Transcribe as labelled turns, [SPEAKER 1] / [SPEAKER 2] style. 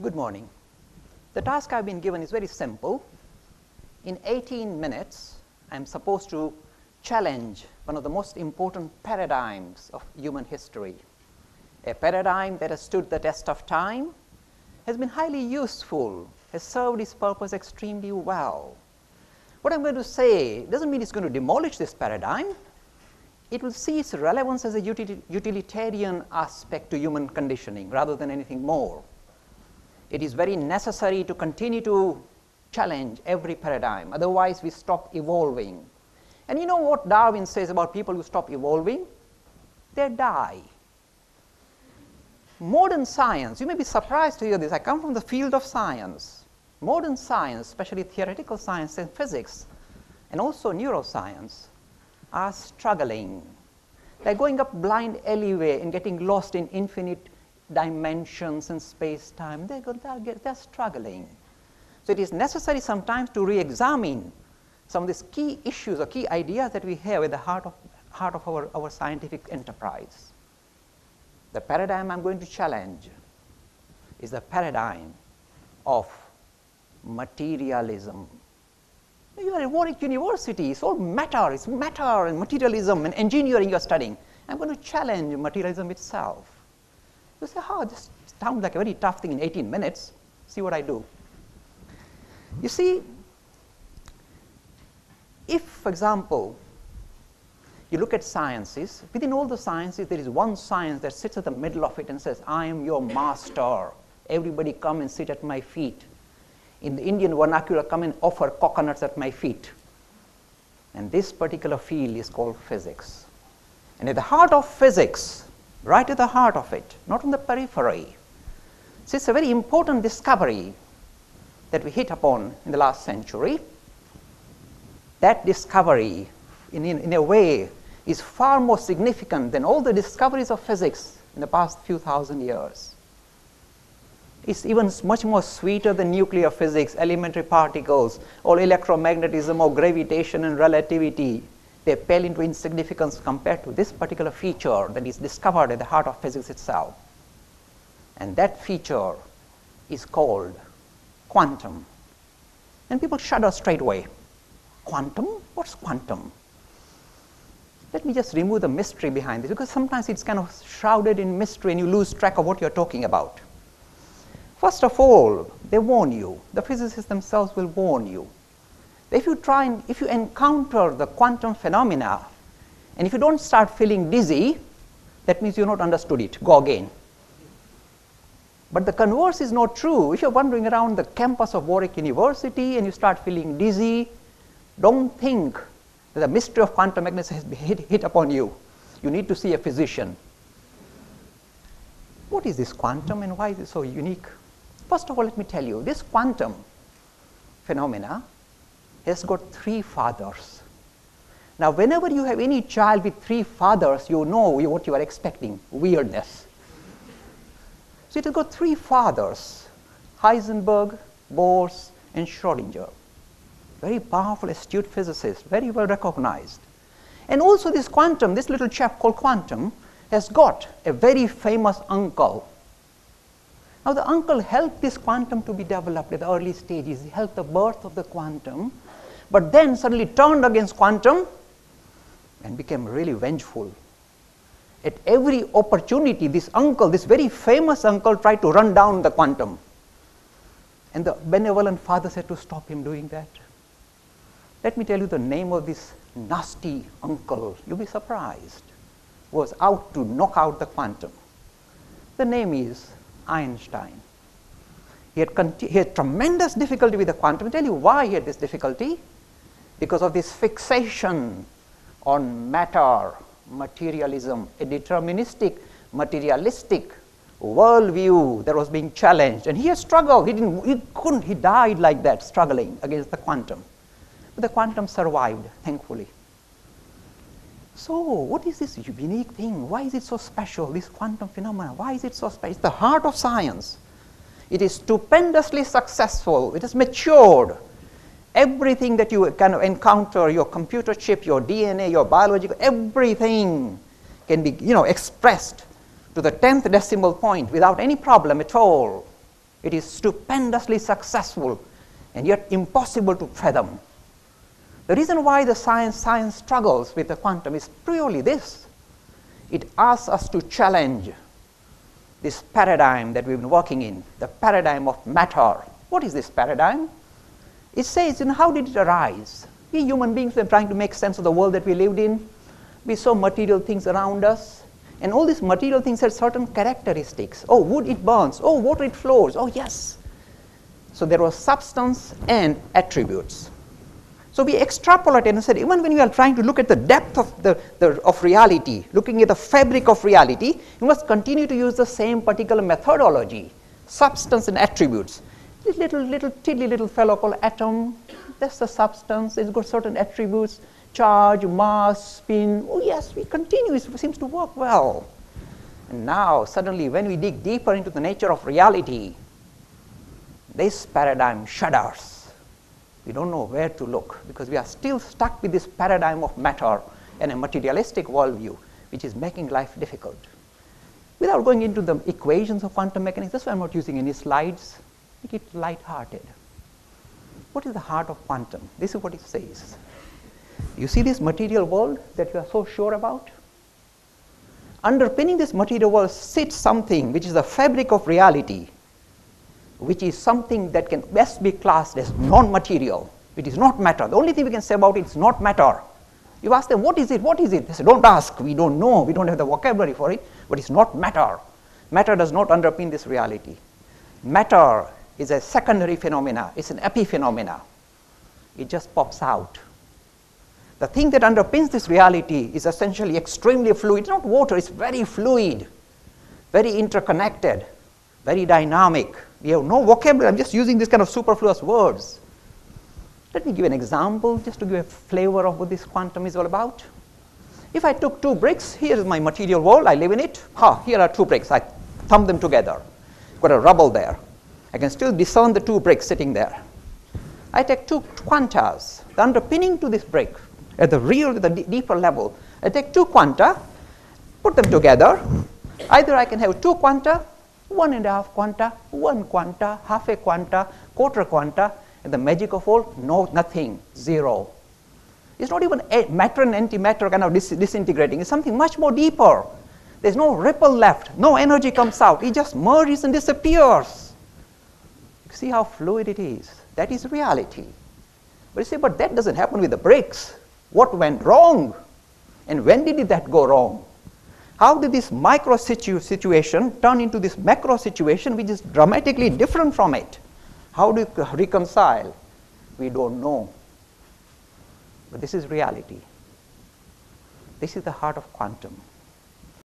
[SPEAKER 1] good morning. The task I've been given is very simple. In 18 minutes, I'm supposed to challenge one of the most important paradigms of human history. A paradigm that has stood the test of time, has been highly useful, has served its purpose extremely well. What I'm going to say doesn't mean it's going to demolish this paradigm. It will see its relevance as a utilitarian aspect to human conditioning rather than anything more. It is very necessary to continue to challenge every paradigm, otherwise, we stop evolving. And you know what Darwin says about people who stop evolving? They die. Modern science, you may be surprised to hear this. I come from the field of science. Modern science, especially theoretical science and physics, and also neuroscience, are struggling. They're going up blind alleyway and getting lost in infinite dimensions and space time. They're, they're, they're struggling. So it is necessary sometimes to re-examine some of these key issues or key ideas that we have at the heart of, heart of our, our scientific enterprise. The paradigm I'm going to challenge is the paradigm of materialism. You are at Warwick University, it's all matter, it's matter and materialism and engineering you're studying. I'm going to challenge materialism itself. You say, oh, this sounds like a very tough thing in 18 minutes. See what I do. You see, if, for example, you look at sciences, within all the sciences, there is one science that sits at the middle of it and says, I am your master. Everybody come and sit at my feet in the Indian vernacular, come and offer coconuts at my feet. And this particular field is called physics. And at the heart of physics, right at the heart of it, not on the periphery, so it's a very important discovery that we hit upon in the last century. That discovery, in, in, in a way, is far more significant than all the discoveries of physics in the past few thousand years. It's even much more sweeter than nuclear physics, elementary particles, or electromagnetism, or gravitation and relativity. They pale into insignificance compared to this particular feature that is discovered at the heart of physics itself. And that feature is called quantum. And people shudder straight away. Quantum? What's quantum? Let me just remove the mystery behind this because sometimes it's kind of shrouded in mystery and you lose track of what you're talking about. First of all, they warn you. The physicists themselves will warn you. If you try and if you encounter the quantum phenomena, and if you don't start feeling dizzy, that means you've not understood it. Go again. But the converse is not true. If you're wandering around the campus of Warwick University and you start feeling dizzy, don't think that the mystery of quantum mechanics has hit, hit upon you. You need to see a physician. What is this quantum and why is it so unique? First of all, let me tell you, this quantum phenomena has got three fathers. Now, whenever you have any child with three fathers, you know what you are expecting, weirdness. So it has got three fathers, Heisenberg, Bose, and Schrodinger. Very powerful, astute physicists, very well recognized. And also this quantum, this little chap called quantum, has got a very famous uncle now the uncle helped this quantum to be developed at the early stages. He helped the birth of the quantum, but then suddenly turned against quantum and became really vengeful. At every opportunity, this uncle, this very famous uncle, tried to run down the quantum. And the benevolent father said to stop him doing that. Let me tell you the name of this nasty uncle. You'll be surprised. Was out to knock out the quantum. The name is Einstein. He had, he had tremendous difficulty with the quantum. I'll tell you why he had this difficulty. Because of this fixation on matter, materialism, a deterministic, materialistic worldview that was being challenged. And he struggled. He, didn't, he couldn't, he died like that, struggling against the quantum. But the quantum survived, thankfully. So, what is this unique thing? Why is it so special, this quantum phenomena? Why is it so special? It's the heart of science. It is stupendously successful. It has matured. Everything that you kind of encounter, your computer chip, your DNA, your biological, everything can be you know, expressed to the 10th decimal point without any problem at all. It is stupendously successful and yet impossible to fathom. The reason why the science, science struggles with the quantum is purely this. It asks us to challenge this paradigm that we've been working in, the paradigm of matter. What is this paradigm? It says, you know, how did it arise? We human beings are trying to make sense of the world that we lived in. We saw material things around us. And all these material things had certain characteristics. Oh, wood, it burns. Oh, water, it flows. Oh, yes. So there was substance and attributes. So we extrapolated and said, even when we are trying to look at the depth of, the, the, of reality, looking at the fabric of reality, you must continue to use the same particular methodology, substance and attributes. This little, little, tiddly little fellow called atom, that's the substance, it's got certain attributes, charge, mass, spin. Oh yes, we continue, it seems to work well. And now, suddenly, when we dig deeper into the nature of reality, this paradigm shudders. We don't know where to look because we are still stuck with this paradigm of matter and a materialistic worldview, which is making life difficult. Without going into the equations of quantum mechanics, that's why I'm not using any slides. Make it light-hearted. What is the heart of quantum? This is what it says. You see this material world that you are so sure about? Underpinning this material world sits something which is the fabric of reality, which is something that can best be classed as non-material. It is not matter. The only thing we can say about it is not matter. You ask them, what is it? What is it? They say, don't ask. We don't know. We don't have the vocabulary for it. But it's not matter. Matter does not underpin this reality. Matter is a secondary phenomena. It's an epiphenomena. It just pops out. The thing that underpins this reality is essentially extremely fluid. It's not water. It's very fluid, very interconnected, very dynamic. We have no vocabulary. I'm just using this kind of superfluous words. Let me give an example just to give a flavor of what this quantum is all about. If I took two bricks, here is my material world, I live in it. Ha, here are two bricks. I thumb them together. Got a rubble there. I can still discern the two bricks sitting there. I take two quantas, the underpinning to this brick, at the real, the deeper level. I take two quanta, put them together. Either I can have two quanta one and a half quanta, one quanta, half a quanta, quarter quanta, and the magic of all, no, nothing, zero. It's not even a matter and antimatter kind of dis- disintegrating. It's something much more deeper. There's no ripple left. No energy comes out. It just merges and disappears. See how fluid it is. That is reality. But you say, but that doesn't happen with the bricks. What went wrong? And when did that go wrong? How did this micro situ situation turn into this macro situation which is dramatically different from it? How do you reconcile? We don't know. But this is reality. This is the heart of quantum.